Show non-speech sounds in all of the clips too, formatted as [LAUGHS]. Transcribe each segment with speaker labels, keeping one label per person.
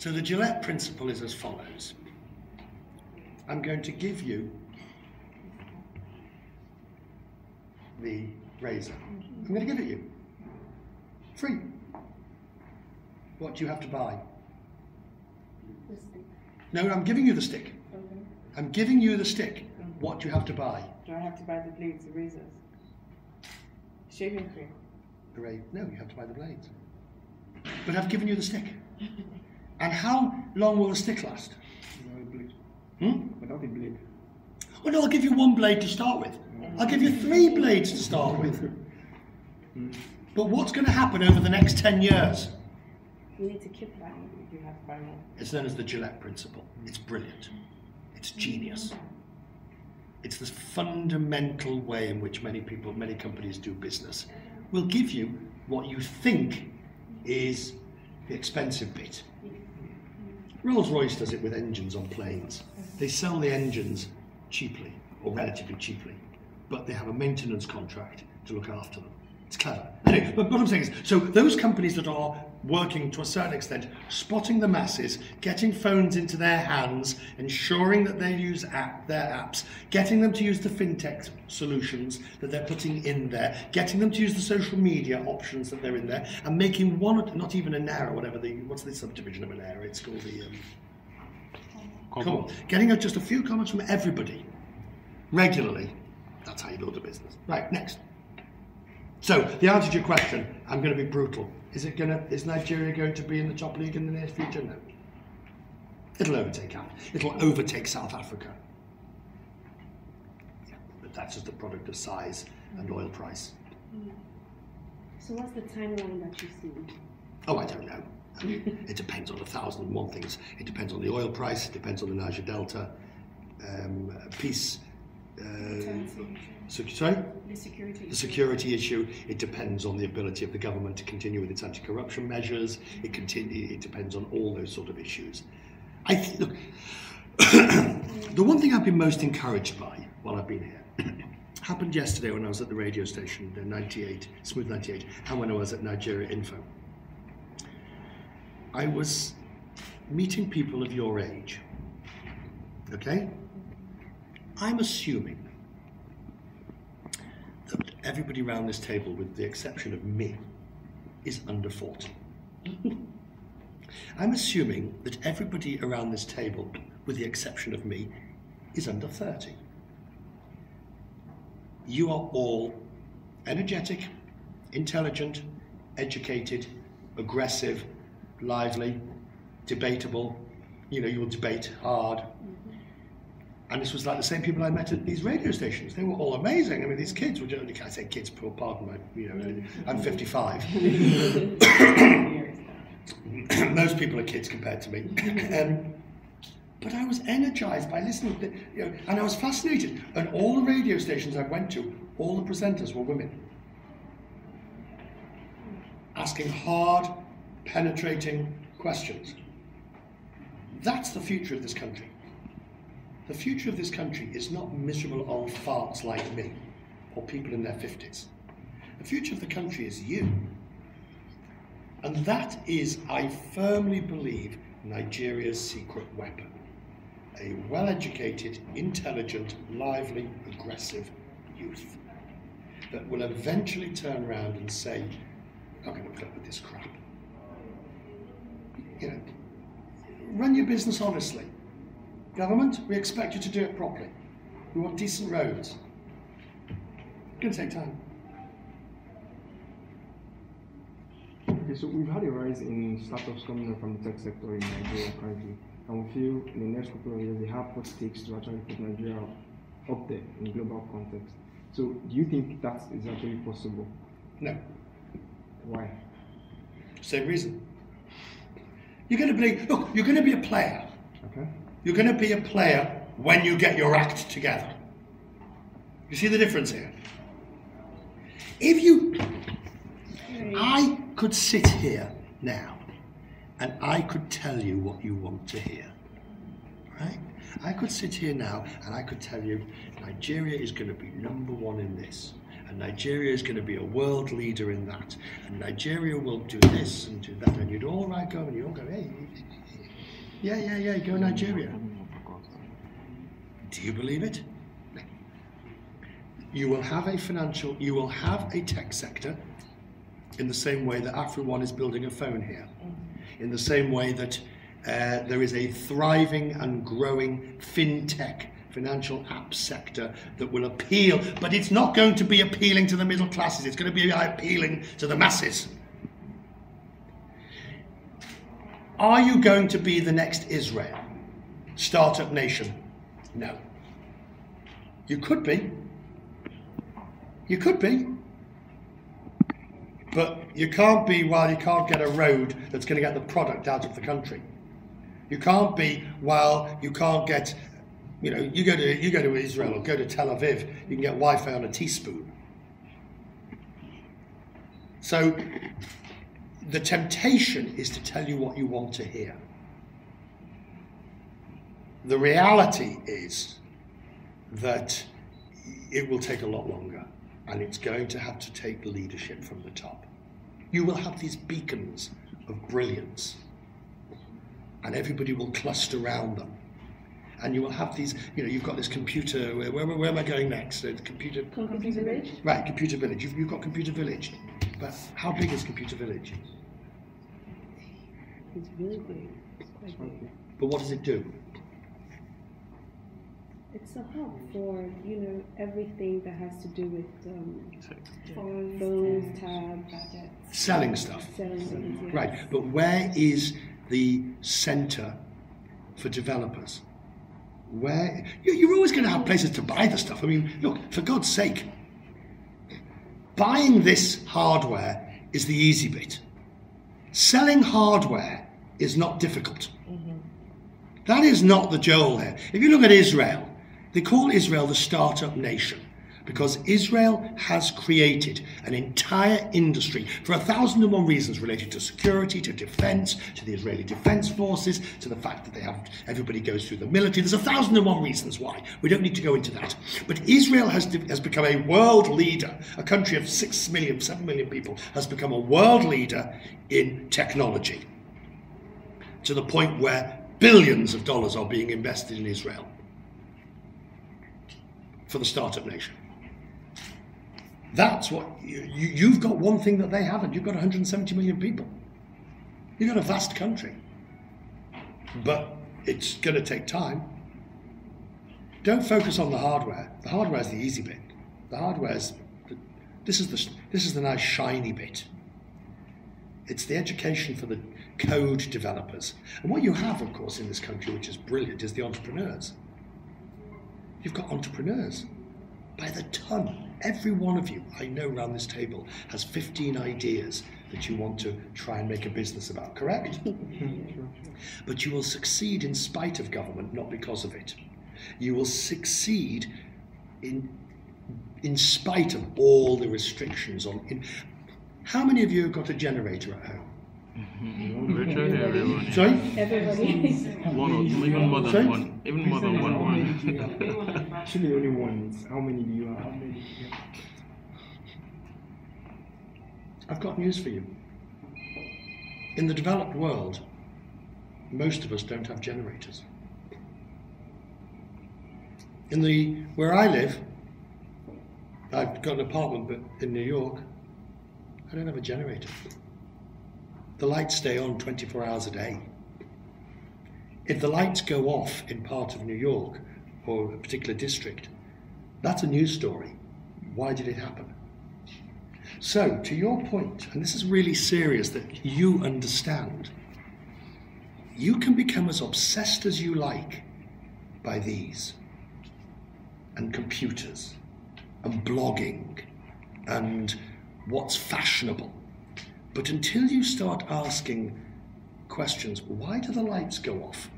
Speaker 1: So the Gillette principle is as follows. I'm going to give you the razor. I'm going to give it you. Free. What do you have to buy? No, I'm giving you the stick.
Speaker 2: Okay.
Speaker 1: I'm giving you the stick. What do you have to buy?
Speaker 2: Do I have to buy the blades, the razors? Shaving cream.
Speaker 1: The ra- No, you have to buy the blades. But I've given you the stick. And how long will the stick last?
Speaker 3: Without a blade.
Speaker 1: Hmm?
Speaker 3: Without a blade.
Speaker 1: Well, no, I'll give you one blade to start with. I'll give you three blades to start with. But what's going to happen over the next 10 years?
Speaker 2: You need to keep buying. You have to buy.
Speaker 1: It's known as the Gillette principle. It's brilliant. It's genius. It's the fundamental way in which many people, many companies do business. We'll give you what you think is the expensive bit. Rolls Royce does it with engines on planes. They sell the engines cheaply, or relatively cheaply, but they have a maintenance contract to look after them. It's clever. Anyway, but what I'm saying is, so those companies that are working to a certain extent, spotting the masses, getting phones into their hands, ensuring that they use app, their apps, getting them to use the fintech solutions that they're putting in there, getting them to use the social media options that they're in there, and making one, not even a naira, whatever the, what's the subdivision of an naira? It's called the, um, Come on. Getting just a few comments from everybody regularly. That's how you build a business. Right, next. So the answer to your question, I'm going to be brutal. Is it going to? Is Nigeria going to be in the top league in the near future? No. It'll overtake It'll overtake South Africa. Yeah, but that's just a product of size and oil price.
Speaker 4: So what's the timeline that you see?
Speaker 1: Oh, I don't know. I mean, it depends on a thousand and one things. It depends on the oil price. It depends on the Niger Delta um, peace. Uh, sec- sorry,
Speaker 4: The security.
Speaker 1: the security issue. It depends on the ability of the government to continue with its anti-corruption measures. It continue. It depends on all those sort of issues. I th- look. [COUGHS] the one thing I've been most encouraged by while I've been here [COUGHS] happened yesterday when I was at the radio station, the 98, Smooth 98, and when I was at Nigeria Info. I was meeting people of your age. Okay? I'm assuming that everybody around this table, with the exception of me, is under 40. [LAUGHS] I'm assuming that everybody around this table, with the exception of me, is under 30. You are all energetic, intelligent, educated, aggressive, lively, debatable. You know, you'll debate hard. Mm-hmm. And this was like the same people I met at these radio stations. They were all amazing. I mean, these kids were generally, I say kids, pardon my, you know, I'm 55. [COUGHS] Most people are kids compared to me. [LAUGHS] um, but I was energized by listening to, you know, and I was fascinated. And all the radio stations I went to, all the presenters were women. Asking hard, penetrating questions. That's the future of this country. The future of this country is not miserable old farts like me or people in their 50s. The future of the country is you. And that is, I firmly believe, Nigeria's secret weapon. A well educated, intelligent, lively, aggressive youth that will eventually turn around and say, I'm going to put up with this crap. You know, run your business honestly. Government, we expect you to do it properly. We want decent roads. It's going to take time.
Speaker 3: Okay, so we've had a rise in startups coming up from the tech sector in Nigeria currently, and we feel in the next couple of years they have what it takes to actually put Nigeria up there in global context. So, do you think that is actually possible?
Speaker 1: No.
Speaker 3: Why?
Speaker 1: Same reason. You're going to be, look, you're going to be a player.
Speaker 3: Okay.
Speaker 1: You're going to be a player when you get your act together. You see the difference here? If you, I could sit here now and I could tell you what you want to hear, right? I could sit here now and I could tell you Nigeria is going to be number one in this. And Nigeria is going to be a world leader in that. And Nigeria will do this and do that. And you'd all right go and you all go, hey, yeah, yeah, yeah, go Nigeria. Do you believe it? You will have a financial, you will have a tech sector in the same way that AfriOne is building a phone here. In the same way that uh, there is a thriving and growing fintech financial app sector that will appeal, but it's not going to be appealing to the middle classes, it's going to be appealing to the masses. Are you going to be the next Israel? Startup nation? No. You could be. You could be. But you can't be while you can't get a road that's going to get the product out of the country. You can't be while you can't get, you know, you go to you go to Israel or go to Tel Aviv, you can get Wi-Fi on a teaspoon. So the temptation is to tell you what you want to hear. The reality is that it will take a lot longer and it's going to have to take leadership from the top. You will have these beacons of brilliance and everybody will cluster around them. And you will have these, you know, you've got this computer, where, where, where am I going next? Uh, computer,
Speaker 4: Computer Village?
Speaker 1: right, Computer Village. You've, you've got Computer Village. But how big is Computer Village?
Speaker 4: It's really big. It's quite big.
Speaker 1: But what does it do?
Speaker 4: It's a hub for, you know, everything that has to do with um,
Speaker 2: Phones,
Speaker 4: phones, tabs,
Speaker 2: gadgets.
Speaker 1: Selling stuff.
Speaker 4: selling things. yeah.
Speaker 1: Right, but where is the centre for developers? Where you- you're always going to have places to buy the stuff. I mean, look, for God's sake, buying this hardware is the easy bit. Selling hardware is not difficult. Mm-hmm. That is not the Joel here. If you look at Israel, they call Israel the startup nation because Israel has created an entire industry for a thousand and one reasons related to security, to defense, to the Israeli defense forces, to the fact that they have everybody goes through the military. There's a thousand and one reasons why. We don't need to go into that. But Israel has, has become a world leader. A country of six million, seven million people has become a world leader in technology to the point where billions of dollars are being invested in Israel for the startup nation. That's what you, you, you've got one thing that they haven't. You've got 170 million people. You've got a vast country. But it's going to take time. Don't focus on the hardware. The hardware is the easy bit. The hardware is this is the this is the nice shiny bit. It's the education for the code developers. And what you have, of course, in this country, which is brilliant, is the entrepreneurs. You've got entrepreneurs by the ton. Every one of you, I know, around this table has 15 ideas that you want to try and make a business about, correct? [LAUGHS] But you will succeed in spite of government, not because of it. You will succeed in, in spite of all the restrictions on. In, how many of you have got a generator at home? Mm-hmm.
Speaker 5: Virtually everyone.
Speaker 1: Sorry?
Speaker 4: Everybody.
Speaker 5: One or even more than
Speaker 1: Sorry?
Speaker 5: one. Even more than one one.
Speaker 3: do you have? Actually, only one. How many do you have?
Speaker 1: I've got news for you. In the developed world, most of us don't have generators. In the where I live, I've got an apartment, but in New York, I don't have a generator. The lights stay on 24 hours a day. If the lights go off in part of New York or a particular district, that's a news story. Why did it happen? So, to your point, and this is really serious that you understand, you can become as obsessed as you like by these and computers and blogging and what's fashionable. But until you start asking questions, why do the lights go off?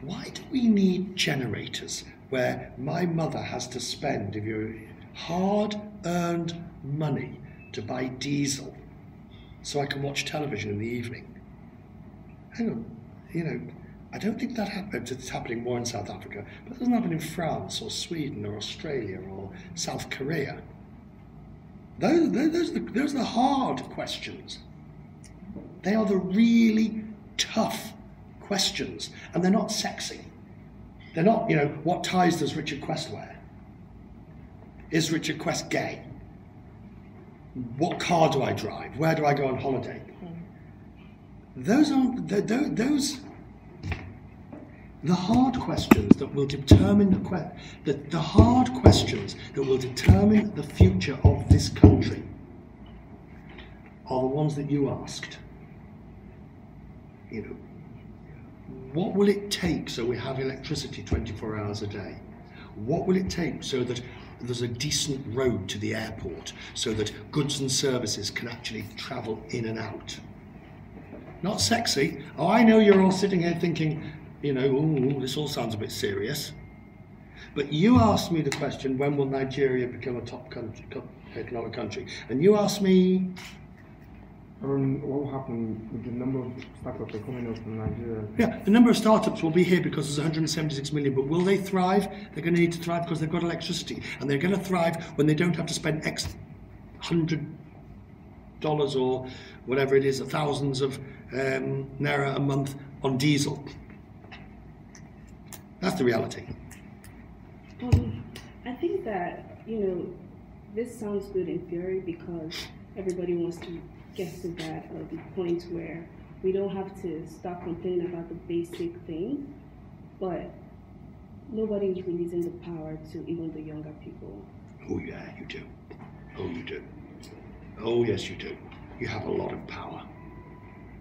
Speaker 1: Why do we need generators where my mother has to spend, if you hard earned money to buy diesel so I can watch television in the evening? Hang on, you know, I don't think that happens. It's happening more in South Africa, but it doesn't happen in France or Sweden or Australia or South Korea. Those, those, the, those are the hard questions. They are the really tough questions, and they're not sexy. They're not, you know, what ties does Richard Quest wear? Is Richard Quest gay? What car do I drive? Where do I go on holiday? Hmm. Those aren't th- th- those. The hard questions that will determine the, que- the, the hard questions that will determine the future of this country are the ones that you asked. You know, what will it take so we have electricity 24 hours a day? What will it take so that there's a decent road to the airport so that goods and services can actually travel in and out? Not sexy. Oh, I know you're all sitting here thinking, you know, ooh, this all sounds a bit serious. But you asked me the question, when will Nigeria become a top country, economic country? And you asked me,
Speaker 3: Um, what will happen with the number of startups coming up from Nigeria?
Speaker 1: yeah, the number of startups will be here because there's 176 million, but will they thrive? They're going to need to thrive because they've got electricity. And they're going to thrive when they don't have to spend X hundred dollars or whatever it is, thousands of um, naira a month on diesel. That's the reality.
Speaker 4: Um, I think that, you know, this sounds good in theory because everybody wants to get to that uh, the point where we don't have to stop complaining about the basic things, but nobody is releasing the power to even the younger people.
Speaker 1: Oh, yeah, you do. Oh, you do. Oh, yes, you do. You have a lot of power.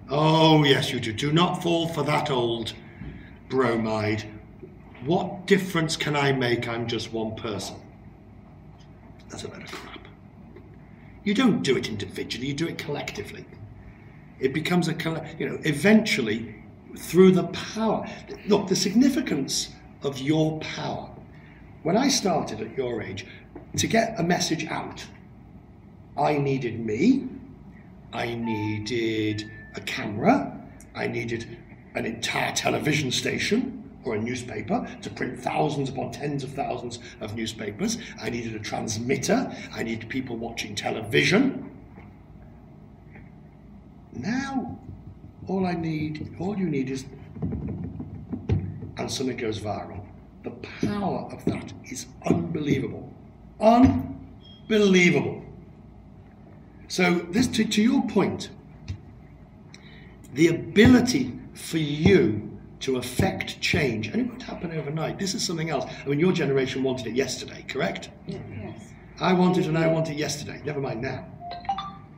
Speaker 1: Oh, yes, you do. Do not fall for that old bromide. What difference can I make? I'm just one person. That's a load of crap. You don't do it individually, you do it collectively. It becomes a, you know, eventually through the power. Look, the significance of your power. When I started at your age, to get a message out, I needed me, I needed a camera, I needed an entire television station or a newspaper to print thousands upon tens of thousands of newspapers. I needed a transmitter, I needed people watching television. Now, all I need, all you need is, and something goes viral. The power of that is unbelievable. Unbelievable. So, this to, to your point, the ability for you to affect change, and it won't happen overnight. This is something else. I mean, your generation wanted it yesterday, correct?
Speaker 2: Yes.
Speaker 1: I want it and I want it yesterday. Never mind now.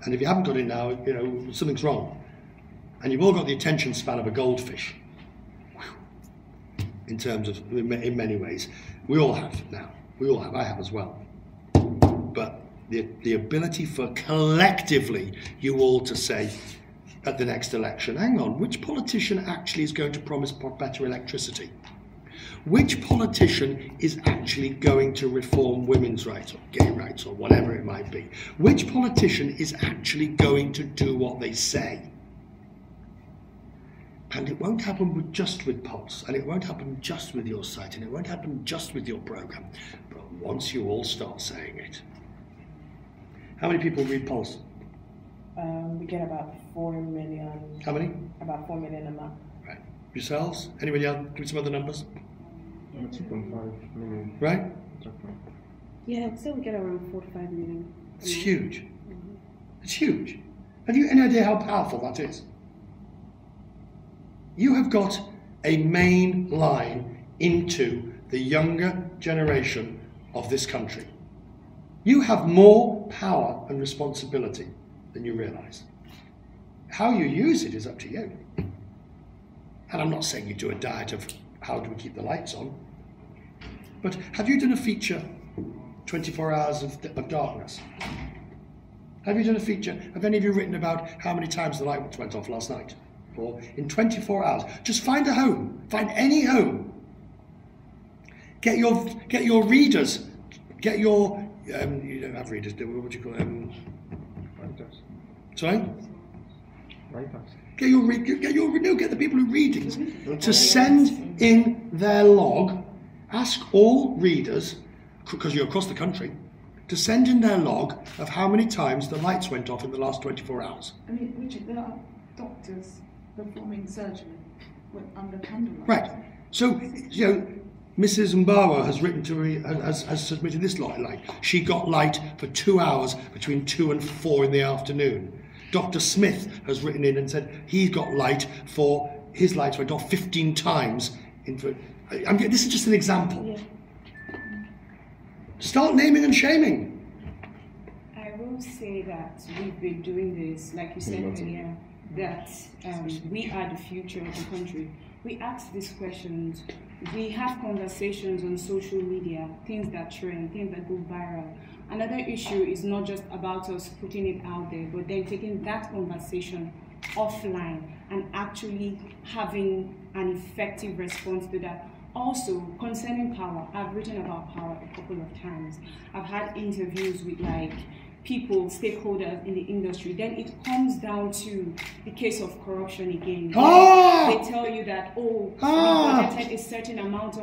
Speaker 1: And if you haven't got it now, you know, something's wrong. And you've all got the attention span of a goldfish. In terms of, in in many ways. We all have now. We all have. I have as well. But the, the ability for collectively you all to say at the next election, hang on, which politician actually is going to promise better electricity? Which politician is actually going to reform women's rights or gay rights or whatever it might be? Which politician is actually going to do what they say? And it won't happen with, just with Pulse, and it won't happen just with your site, and it won't happen just with your program. But once you all start saying it, how many people read Pulse?
Speaker 2: Um, we get about four million,
Speaker 1: How many?
Speaker 2: about four million a month.
Speaker 1: Right. Yourselves? Anybody else? Give me some other numbers.
Speaker 3: Uh, 2.5 million.
Speaker 1: Right?
Speaker 4: Yeah, so we get around four to five million. a
Speaker 1: It's
Speaker 4: month.
Speaker 1: huge. It's huge. Have you any idea how powerful that is? You have got a main line into the younger generation of this country. You have more power and responsibility than you realise. How you use it is up to you. And I'm not saying you do a diet of how do we keep the lights on, but have you done a feature 24 hours of, of darkness? Have you done a feature? Have any of you written about how many times the light went off last night? Or in 24 hours? Just find a home. Find any home. Get your get your readers. Get your um, you don't have readers, do? What do you call them?
Speaker 3: Writers.
Speaker 1: Sorry.
Speaker 3: Writers.
Speaker 1: Get your re- get your no, get the people who read it to send in their log. Ask all readers because you're across the country to to send in their log of how many times the lights went off in the last 24 hours.
Speaker 6: I mean, Richard, there are doctors performing surgery with under candlelight.
Speaker 1: Right. So, you know, Mrs. Mbawa has written to me, has, has submitted this light light. She got light for two hours between two and four in the afternoon. Dr. Smith has written in and said he's got light for his lights went off 15 times. In I'm, this is just an example.
Speaker 4: Yeah.
Speaker 1: Start naming and shaming.
Speaker 4: I will say that we've been doing this, like you said earlier, that um, we are the future of the country. We ask these questions, we have conversations on social media, things that trend, things that go viral. Another issue is not just about us putting it out there, but then taking that conversation offline and actually having an effective response to that. Also, concerning power, I've written about power a couple of times. I've had interviews with like people, stakeholders in the industry. Then it comes down to the case of corruption again.
Speaker 1: Ah!
Speaker 4: They tell you that, oh,
Speaker 1: Ah!
Speaker 4: we budgeted a certain amount of